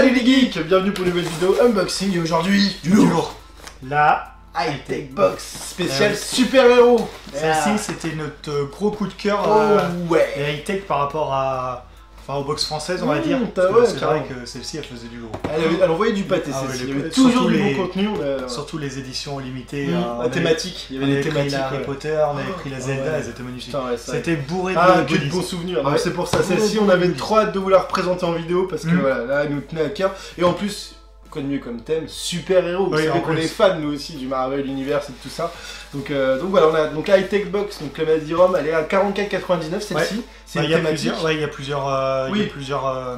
Salut les geeks Bienvenue pour une nouvelle vidéo unboxing. Et aujourd'hui du lourd. La High Tech Box spécial Euh, super héros Celle-ci, c'était notre euh, gros coup de cœur Oh euh, ouais. high-tech par rapport à. Enfin, aux box françaises, on va Mmh, dire. Parce que c'est vrai que celle-ci, elle faisait du lourd. elle, avait- elle envoyait du pâté, Ah ouais, celle-ci. les- Il y avait surtout toujours du les- bon contenu. Surtout les éditions limitées. Mmh, euh, la thématique, il y avait pris thématiques. Harry. Potter, on avait pris la Ah Zelda, elles étaient magnifiques. C'était bourré de Ah, que de goodies. bons souvenirs. C'est pour ça, celle-ci, on avait trop hâte de vous la représenter en vidéo parce que Mmh. voilà, là, elle nous tenait à cœur. Et en plus, mieux comme thème Super héros. Vous Oui, savez en qu'on est fans nous aussi du Marvel Universe et de tout ça. Donc, euh, donc voilà, on a donc High Tech Box, donc la maladie Rome, elle est à 44,99 celle-ci. C'est Bah, une Il plusieurs, ouais, il y a plusieurs, euh, il y a Oui. plusieurs, euh,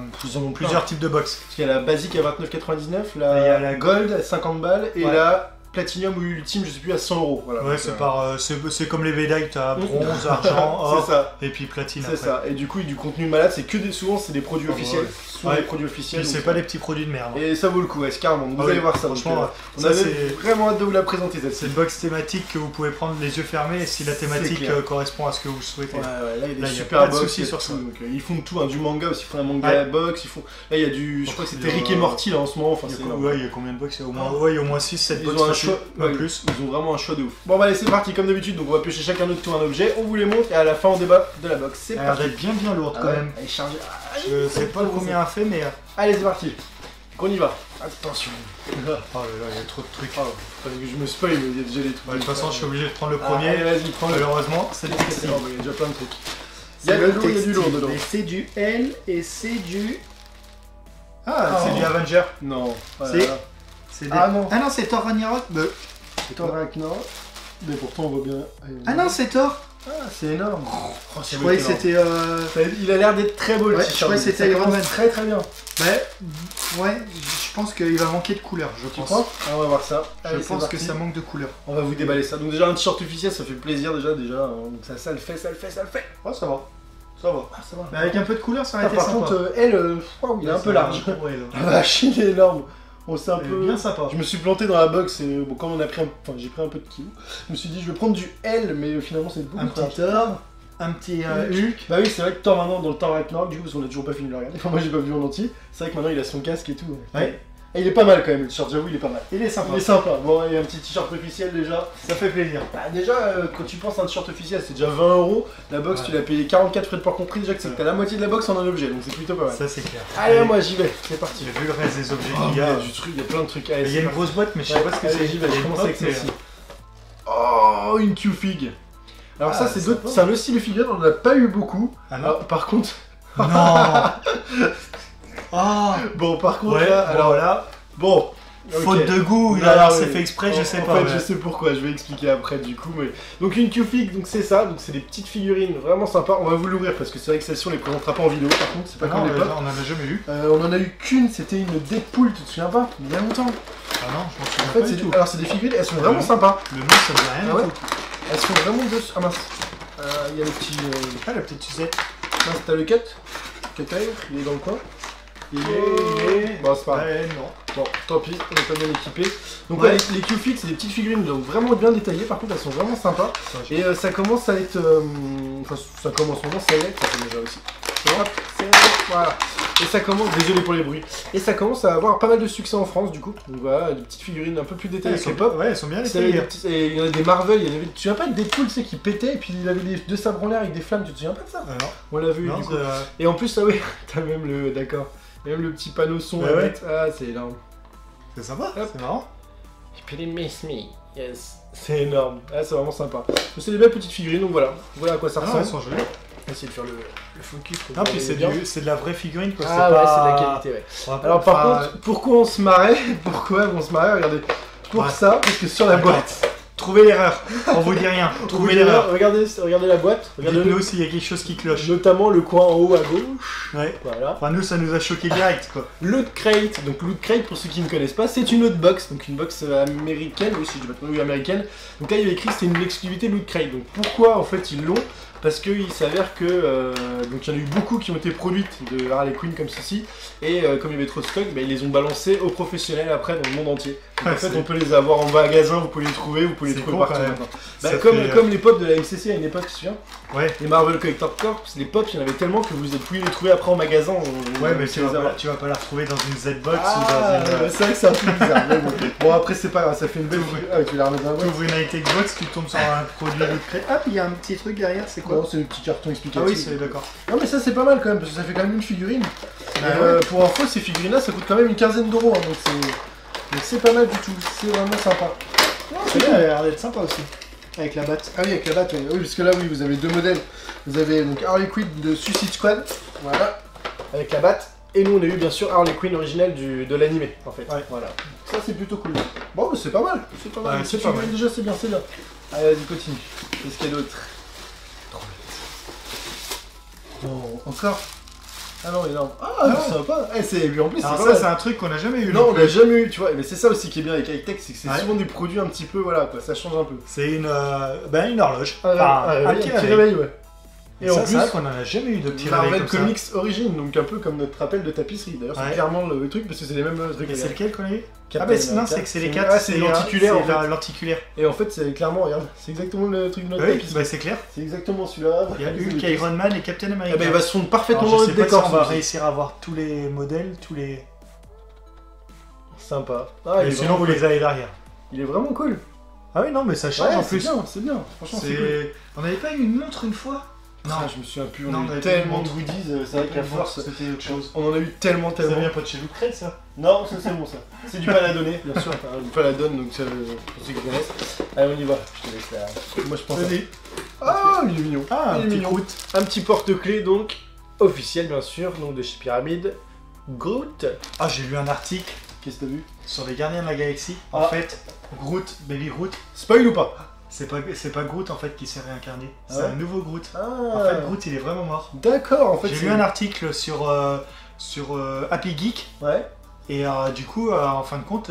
plein. plusieurs types de box. Parce qu'il y a la basique à 29,99, la, Il y a la gold à 50 balles et Ouais. la platinum ou ultime, je sais plus, à 100 euros. Voilà, Ouais, Donc, c'est euh, euh, c'est comme les médailles, t'as bronze, argent, or, ça, et puis platine c'est ça. Et du coup, du contenu malade, c'est que des, souvent, c'est des produits Ah, officiels. Souvent Ouais. des produits officiels. C'est donc, pas des petits produits de merde. hein. Et ça vaut le coup, ouais, carrément. Vous Ah allez oui, voir ça. donc, franchement, euh, on ça, avait vraiment hâte de vous la présenter C'est une box thématique que vous pouvez prendre les yeux fermés si la thématique euh, correspond à ce que vous souhaitez. Ouais, là il y a des super box, sur ça. donc, euh, ils font tout, hein, du manga aussi, ils font un manga box, ils font. Là il y a du. Je crois que c'était Rick et Morty là en ce moment, Il y a c'est quoi- énorme. ouais, il y a combien de box Il y a au moins, Ah. ouais, il y a au moins 6-7 Ils box. Choix, pas ouais, plus. Ils ont vraiment un choix de ouf. Bon bah allez c'est parti comme d'habitude, donc on va piocher chacun notre tour un objet, on vous les montre et à la fin on débat de la box. C'est Elle parti. d'être bien bien lourde Ah quand même. Elle est chargée. Ah, Je sais pas combien elle fait, mais. euh, Allez c'est parti. On y va. Attention. Oh là là, il y a trop de trucs. Oh, que je me spoil, mais il y a déjà des trucs. Bah, de toute façon, je suis obligé de prendre le Ah, premier. Allez vas-y, prends le. Malheureusement, c'est le énorme, Il y a déjà plein de trucs. Il y a le du lourd, il y a du lourd dedans. Et c'est du L et c'est du. Ah, Ah. c'est du Avenger. Non. C'est- C'est Ah non. Ah non, c'est Thor Ragnarok. Bah, C'est Thor Ragnarok. Mais pourtant on voit bien. Ah non, c'est Thor. Ah, c'est énorme. Oh, Je croyais que c'était. euh, Il a l'air d'être très beau le Ouais, t-shirt. je croyais que c'était Iron Man. Très très bien. Ouais, ouais, je pense qu'il va manquer de couleur, je Tu pense. crois? Ah, On va voir ça. Je Allez, pense que ça manque de couleur. On va vous déballer ça. Donc déjà un t-shirt officiel, ça fait plaisir déjà déjà. hein. Donc ça, ça le fait, ça le fait, ça le fait. Ouais, ça va. Ça va. Ah ça va. Mais avec un peu de couleur, ça aurait Ah, été par sympa. contre, euh, elle, euh, waouh, il est un peu large. Ouais. La vache, il est énorme. On s'est un est peu. bien sympa. Je me suis planté dans la box et bon, quand on a pris un... enfin j'ai pris un peu de kilos, je me suis dit je vais prendre du L mais finalement c'est beaucoup Un petit Thor, un petit euh, Hulk. Bah oui, c'est vrai que Thor maintenant dans le Thor Ragnarok, du coup, parce qu'on a toujours pas fini de le regarder. Enfin, moi j'ai pas vu en entier. C'est vrai que maintenant il a son casque et tout. Ouais. Et il est pas mal quand même, le t-shirt, j'avoue, il est pas mal. Il est sympa. Il est sympa. Bon, il y a un petit t-shirt officiel déjà. Ça fait plaisir. Bah, déjà, euh, quand tu penses à un t-shirt officiel, c'est déjà 20 euros. La box, Ouais. tu l'as payé 44 frais de port compris. Déjà que c'est que t'as la moitié de la box en un objet, donc c'est plutôt pas mal. Ça, c'est clair. Allez, moi j'y vais, c'est parti. J'ai vu le reste des objets Oh, il y a. du truc, il y a plein de trucs. Allez, Il y a une grosse boîte, mais je sais pas ce que c'est. j'y vais, je commence avec celle-ci. Oh, une Q-Fig. Alors Ah, ça, c'est sympa. d'autres, c'est un aussi le figurine, on en a pas eu beaucoup. Ah par contre, Non Ah bon, par contre, Ouais, là, alors alors, là, bon. faute de goût, alors oui. c'est fait exprès, je En- sais en pas. fait, mais- je sais pourquoi, je vais expliquer après du coup. Mais... Donc une Q-Fig, donc c'est ça, donc c'est des petites figurines vraiment sympas. On va vous l'ouvrir parce que c'est vrai que celle-ci on les présentera pas en vidéo par contre, c'est pas Ah comme non, les potes. on en a jamais eu. Euh, on en a eu qu'une, c'était une Deadpool, tu te souviens pas? Il y a longtemps. Ah non, je m'en souviens En fait, c'est alors c'est des figurines, elles sont vraiment sympas. Le nom, ça me dit rien Ah ouais du tout. Elles sont vraiment dessus. Ah mince. Euh, Il y a le petit. euh, Ah, la petite Suzette. Mince, t'as le cut Cutter, il est dans le coin. Il est... Oh. Bon, c'est pas grave. Ouais, non. Bon, tant pis, on est pas bien équipé. Donc Ouais. ouais, les, les Q-Fix, c'est des petites figurines donc vraiment bien détaillées, par contre elles sont vraiment sympas. Et euh, ça commence à être... euh, Enfin, ça commence maintenant, ça y est, ça fait déjà aussi. Hop, Voilà. Et ça commence... Désolé pour les bruits. Et ça commence à avoir pas mal de succès en France du coup. Donc voilà, des petites figurines un peu plus détaillées Elles que sont les pop. Ouais, elles sont bien des détaillées. petits- et Il y en a des Marvel, il y en avait... Tu viens pas de Deadpool, tu sais, qui pétait et puis il avait des deux sabres en l'air avec des flammes, tu te souviens pas de ça? Ah non, On l'a vu non, du coup. Et en plus, ah oui, t'as même le... D'accord. Même le petit panneau son Ouais, à ouais. mettre. Ah, c'est énorme. c'est sympa, c'est marrant. You couldn't miss me. Yes. C'est énorme. Ah, c'est vraiment sympa. C'est des belles petites figurines, donc voilà. Voilà à quoi ça Ah, ressemble. elles sont jolies. On va essayer de faire le, le focus. puis c'est de la vraie figurine, quoi. Ah c'est ouais, pas... c'est de la qualité, ouais. Alors par enfin, contre, pourquoi on se marrait? Pourquoi on se marrait? Regardez. Pour Ouais. ça, parce que sur la boîte. Trouvez l'erreur. On vous dit rien. Trouvez l'erreur. Regardez, regardez la boîte. Regardez Dites-nous s'il y a quelque chose qui cloche. notamment le coin en haut à gauche. Ouais. Voilà. Enfin, nous, ça nous a choqué direct, quoi. Loot Crate, donc Loot Crate pour ceux qui ne connaissent pas, c'est une autre box, donc une box euh, américaine, oui si je dis pas de conneries, américaine. Donc là il y avait écrit c'était une exclusivité Loot Crate. Donc pourquoi en fait ils l'ont? Parce qu'il s'avère que euh, donc il y en a eu beaucoup qui ont été produites de Harley Quinn comme ceci et euh, comme il y avait trop de stock, bah, ils les ont balancées aux professionnels après dans le monde entier. Donc, en fait, c'est- on peut les avoir en magasin, vous pouvez les trouver, vous pouvez les trouver partout maintenant. Bah, Ça comme, fait, euh, comme les pop de la MCC à une époque, tu te souviens Ouais. Les Marvel Collector Corps, les pop, il y en avait tellement que vous pouvez les trouver après en magasin. on- Ouais, on mais tu vas, pas, tu vas pas la retrouver dans une Z-Box Ah, ou dans une. euh, c'est vrai que c'est un peu bizarre. mais bon. Bon, après, c'est pas grave, ça fait une belle. Ah, tu la remets dans la Tu boîte. ouvres une high-tech box, tu tombes sur un produit de crête. Hop, il y a un petit truc derrière, c'est quoi Non, c'est le petit carton Ah explicatif. oui, c'est d'accord. Non, mais ça, c'est pas mal quand même, parce que ça fait quand même une figurine. Ah euh, pour info, ces figurines-là, ça coûte quand même une quinzaine d'euros, hein, donc c'est. C'est pas mal du tout, c'est vraiment sympa. Celui-là a l'air d'être sympa aussi. Avec la batte. Ah oui, avec la batte, oui, Oui, parce que là, oui, vous avez deux modèles. Vous avez donc Harley Quinn de Suicide Squad, voilà, avec la batte. Et nous, on a eu bien sûr Harley Quinn originale du, de l'animé, en fait. Ouais. Voilà. Ça, c'est plutôt cool. Bon, bah, c'est pas mal, c'est pas mal. Ouais, c'est pas mal. Déjà, c'est bien, c'est bien. Allez, vas-y, continue. Qu'est-ce qu'il y a d'autre? Oh, encore Ah non, énorme. Ah, Ah. c'est sympa. Eh, c'est... puis en plus, c'est Alors pas ça, mal. c'est un truc qu'on n'a jamais eu. Non, on l'a jamais eu, tu vois. Mais c'est ça aussi qui est bien avec high tech, c'est que c'est Ouais. souvent des produits un petit peu, voilà, quoi, ça change un peu. C'est une, euh, ben, une horloge. Ah, Enfin, ah, un un petit réveil, ouais. Et Et en ça, c'est plus, vrai qu'on en a jamais eu de petit réveil comme ça. Comics Origin, donc un peu comme notre rappel de tapisserie. D'ailleurs, c'est Ouais. clairement le truc parce que c'est les mêmes trucs. Et c'est lequel qu'on a eu Captain Ah bah c'est- non, c'est que c'est les C'est- quatre. ah, c'est euh, lenticulaire, en c'est la- fait. lenticulaire. Et en fait, c'est clairement, regarde, c'est exactement le truc de notre Oui, tapisserie. bah c'est clair. C'est exactement celui-là. Il y a Hulk, Iron Man et Captain America. ben, il va se fondre parfaitement dans le décor. on va réussir à avoir tous les modèles, tous les. Sympa. Ah, Et sinon, vous les avez derrière. il est vraiment cool. Ah oui, non, mais ça change en c'est plus. bien, c'est bien. Franchement, c'est. C'est. On n'avait pas eu une montre une fois Non, je me souviens plus. On Non, on a eu tellement de goodies. euh, C'est vrai qu'à force, c'était autre chose. on en a eu tellement, Ça tellement. vient pas de chez Lucrèce, ça? Non, ça c'est bon ça. C'est du paladonné, bien sûr. Du paladone, donc ça, euh, pour ceux qui connaissent. Allez, on y va. Je te laisse la. Moi je pense. Vas-y. Ah, il est mignon. Ah, un il est petit mignon. Un petit porte-clés donc officiel bien sûr, donc de chez Pyramide. Groot. Ah, j'ai lu un article Qu'est-ce que t'as vu? sur les Gardiens de la Galaxie. En Ah. fait, Groot, Baby Groot, Spoil ou pas? C'est pas, c'est pas Groot en fait qui s'est réincarné. Ah c'est ouais un nouveau Groot. Ah. En fait, Groot il est vraiment mort. D'accord. En fait, J'ai lu un article sur, euh, sur euh, Happy Geek Ouais. et euh, du coup, euh, en fin de compte,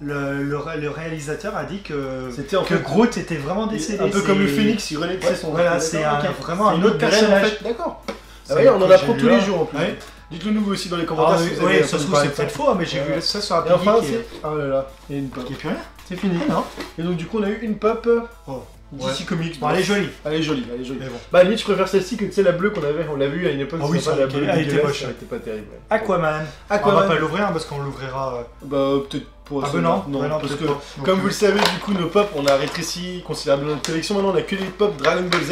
le, le ré- le réalisateur a dit que, C'était que fait Groot était vraiment décédé. un peu comme le phénix, il de Ouais, son. voilà, c'est un- vraiment un autre personne en personnage. fait. D'accord. Ah oui, on en apprend tous les jours en plus. Ouais. Dites-le nous aussi dans les commentaires Ah, si oui, ça se trouve c'est peut-être faux, mais j'ai Ouais. vu ça sur Happy Geek. et- c'est. Ah là là, il y a une pop. Il n'y a plus rien C'est fini. Non. Et donc, du coup, on a eu une pop Oh. DC Comics. Bon, elle est jolie. Elle est jolie, elle est jolie. Mais bon. Bah, limite, je préfère celle-ci que tu sais, la bleue qu'on avait. On l'a vu à une époque. Ah oui, ça, la bleue était- elle était moche, Elle était pas terrible. ouais. Aquaman. On va pas l'ouvrir hein, parce qu'on l'ouvrira. euh, Bah, peut-être pour Ah ce- ben non, non, non, parce que. pas. Comme vous le savez, du coup, nos pop, on a rétréci considérablement notre collection. Maintenant, on a que des pop Dragon Ball Z.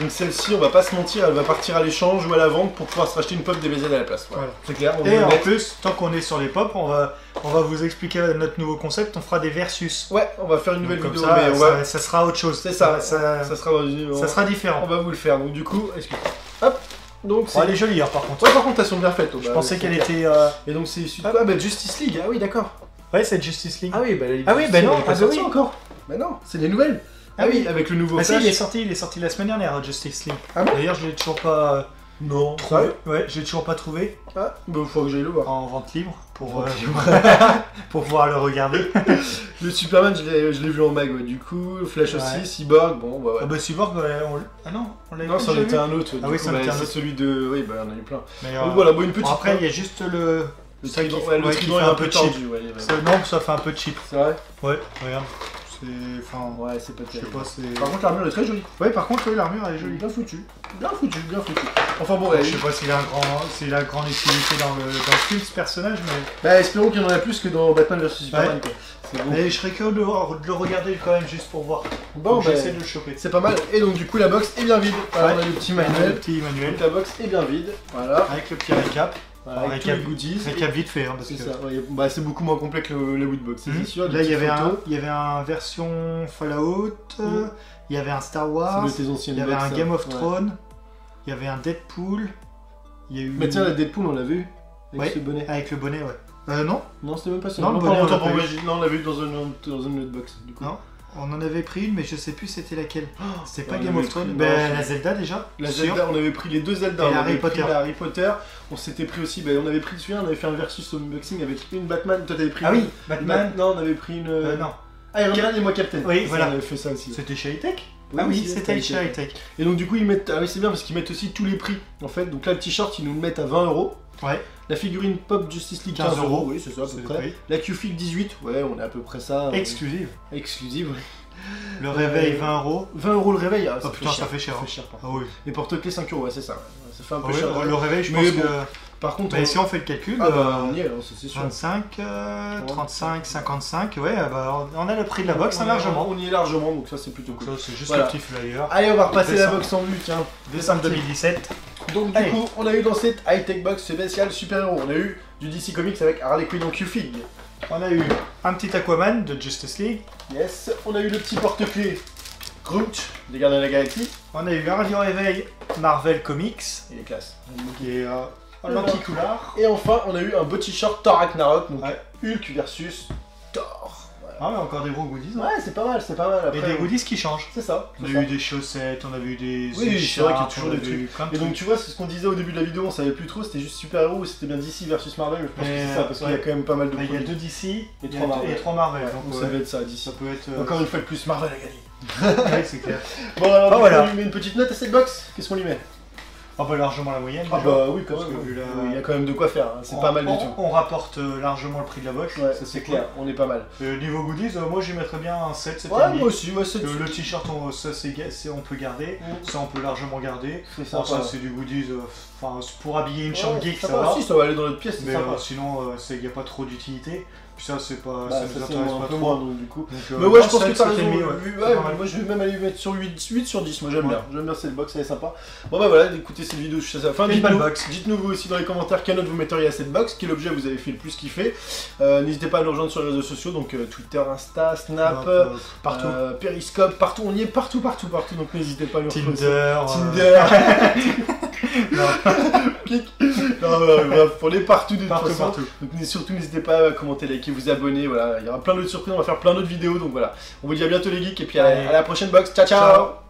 Donc, celle-ci, on va pas se mentir, elle va partir à l'échange ou à la vente pour pouvoir se racheter une pop DBZ à la place. Voilà. C'est clair, on Et en plus, tant qu'on est sur les pop, on va, on va vous expliquer notre nouveau concept. On fera des versus. Ouais, on va faire une nouvelle Donc, comme vidéo, ça, mais on ça, va- ça sera autre chose. C'est ça, ça, ça sera une- ça sera différent. On va vous le faire. Donc, du coup, excuse Hop. Donc, elle est jolie, hein, par contre. Ouais, par contre, elles sont bien faites. oh, Je pensais qu'elle était. euh, Et donc, c'est issu de quoi Bah, Justice League. Ah oui, d'accord. Ouais, c'est Justice League. Ah oui, bah, la Ah oui, bah non, ah bah oui. encore. Bah non, c'est les nouvelles. Ah, Ah oui, oui. avec le nouveau Ah si, il est sorti, il est sorti la semaine dernière, Justice League. Ah bon D'ailleurs, je l'ai toujours pas euh, Non, trouvé. sérieux Ouais, je l'ai toujours pas trouvé Ah, bah, faut que j'aille le voir. en vente libre pour, euh, pour pouvoir le regarder. Le Superman, je l'ai je l'ai vu en mag, ouais. Du coup, Flash Ouais. aussi, Cyborg, bon, bah ouais. Ah bah Cyborg, ouais, on... ah non, on l'avait non, pas c'en déjà était vu. un autre. Ah oui, coup, c'en bah, était un c'est autre. celui de. Oui, bah, on en a eu plein. Mais, Donc euh, voilà, bon, une petite. bon, après, il y a juste le. Le ça trident, qui- ouais, le ouais, qui trident fait est un un peu cheap. ouais. ouais. ça- Non, ça fait un peu cheap. C'est vrai Ouais, regarde. C'est. Enfin. Ouais, c'est pas Je sais terrible. pas. Par contre, l'armure est très jolie. Ouais, par contre, oui, l'armure elle est jolie. Bien foutu. Bien foutu, bien foutu. Enfin bon, ouais. Je sais pas s'il a, un grand... s'il a grande utilité dans le, dans le film, ce personnage, mais. Bah, espérons qu'il y en a plus que dans Batman vs Superman, quoi. Bon. Mais je serais curieux de, le- de le regarder quand même, juste pour voir. Bon, bah, j'essaie de le choper. c'est pas mal. Et donc, du coup, la box est bien vide. Voilà, Ouais. on a le petit Le manuel. petit manuel. Donc, la box est bien vide. Voilà. Avec le petit récap. Avec tous les récap, goodies. récap vite fait, hein, parce C'est que. ça, ouais, bah, c'est beaucoup moins complet que le, le Woodbox, Mhm. c'est sûr. Là, il y, avait un, il y avait un version Fallout, Mhm. il y avait un Star Wars, il y avait un ça. Game of. Thrones, il y avait un Deadpool, il y a eu. Mais tiens, la Deadpool, on l'a vu Avec Ouais. ce bonnet. Avec le bonnet, ouais. Euh, non Non, c'était même pas ça. Non, le pardon, bonnet, on non, on l'a vu dans une, dans une autre box. Du coup. Non. On en avait pris une, mais je sais plus c'était laquelle. C'était pas Game of Thrones. Ben, la Zelda déjà. La sûr. Zelda, on avait pris les deux Zelda. Et on Harry avait pris Potter. la Harry Potter. On s'était pris aussi, ben, on avait pris celui-là, on avait fait un versus unboxing avec une Batman. Toi, t'avais pris Ah une- oui, Batman. Bat- Non, on avait pris une. Euh, non. Iron Man et moi Captain. Oui, Ça, voilà. On avait fait ça aussi. C'était chez Hightech Oui, Ah oui, c'était chez chez Hightech. Et donc du coup ils mettent, ah oui c'est bien parce qu'ils mettent aussi tous les prix en fait. Donc là le t-shirt ils nous le mettent à 20 euros. Ouais. La figurine Pop Justice League 15 15 euros, oui c'est ça à peu près. La Q-Fig 18, ouais on est à peu près ça. euh, Exclusive. exclusive. ouais. Le réveil Euh, 20 euros. 20 euros le réveil, ah, Oh putain, ça fait cher. Ça hein. fait cher Ah oui. Les porte-clés 5 euros, ouais c'est ça. Ça fait un peu oui, cher. le réveil, je Mais pense bon, que. Par contre, si on fait le calcul, ah bah, euh, on y est, hein, c'est sûr. 25, euh, 35, 55, ouais, ah bah, on a le prix de la box on, hein, largement. On y est largement, donc ça c'est plutôt cool. ça, c'est juste Voilà. le petit flyer. Allez, on va repasser la box en vue, tiens. Décembre 2017. Donc du Allez. coup, on a eu dans cette high-tech box spéciale super-héros, on a eu du DC Comics avec Harley Quinn en Q-Fig. On a eu un petit Aquaman de Justice League. Yes, on a eu le petit porte-clés Groot des Gardiens de la Galaxie. On a eu un radio réveil Marvel Comics, Il est classe. qui est euh, anti-couleur. Et enfin, on a eu un beau t-shirt Thor Ragnarok, donc Ouais. Hulk versus Thor. Voilà. Ah, mais encore des gros goodies. hein. Ouais, c'est pas mal, c'est pas mal. Et Après, des goodies qui changent. C'est ça. On a ça. eu des chaussettes, on a vu des. Oui, c'est vrai qu'il y a toujours on des de Et donc trucs. tu vois, c'est ce qu'on disait au début de la vidéo, on savait plus trop, c'était juste super-héros ou c'était bien DC versus Marvel, je pense Mais, que c'est ça, parce qu'il y a quand même pas mal de Il y a deux DC et Et trois Marvel. Et trois Marvel. Donc, ça va être ça, DC. ça peut être. euh, Encore une fois de plus, Marvel a gagné. ouais, c'est clair. Bon alors, on lui met une petite note à cette box Qu'est-ce qu'on lui met? Ah, bah largement la moyenne. Ah déjà. bah oui, quand même. la- Il y a quand même de quoi faire, hein. c'est pas mal du tout. On rapporte euh, largement le prix de la. Ouais, ça c'est cool. clair, on est pas mal. Euh, niveau goodies, euh, moi j'y mettrais bien un 7, 7 Ouais, moi aussi, Euh, le t-shirt, ça c'est, on peut garder. Mm. Ça on peut largement garder. C'est sympa. ça c'est du goodies. Enfin, pour habiller une Ouais, chambre geek, ça va. Si, ça va aller dans notre pièce, Mais sympa. sinon, il n'y a pas trop d'utilité. Puis ça, c'est pas, Bah, ça nous intéresse pas trop. moins, donc du coup. Donc, euh, Mais ouais, je pense que t'as raison. ouais. ouais, moi je vais même aller mettre sur 8, 8 sur 10. Moi j'aime Ouais. bien. J'aime bien cette box, elle est sympa. Bon bah voilà, écoutez cette vidéo jusqu'à sa fin. Dites-nous dites-nous vous aussi dans les commentaires quelle note vous metteriez à cette box, quel objet vous avez fait le plus kiffer. Euh, N'hésitez pas à nous rejoindre sur les réseaux sociaux, donc euh, Twitter, Insta, Snap, euh, partout. Periscope, partout. On y est partout, partout, partout. Donc n'hésitez pas à nous retrouver. Tinder. euh, Tinder. Clic. Non, on est partout de toute Partout, façon. partout. Donc surtout n'hésitez pas à commenter, liker, vous abonner, voilà, il y aura plein d'autres surprises, on va faire plein d'autres vidéos, donc voilà. On vous dit à bientôt les geeks et puis à, la prochaine box, ciao ciao, Ciao.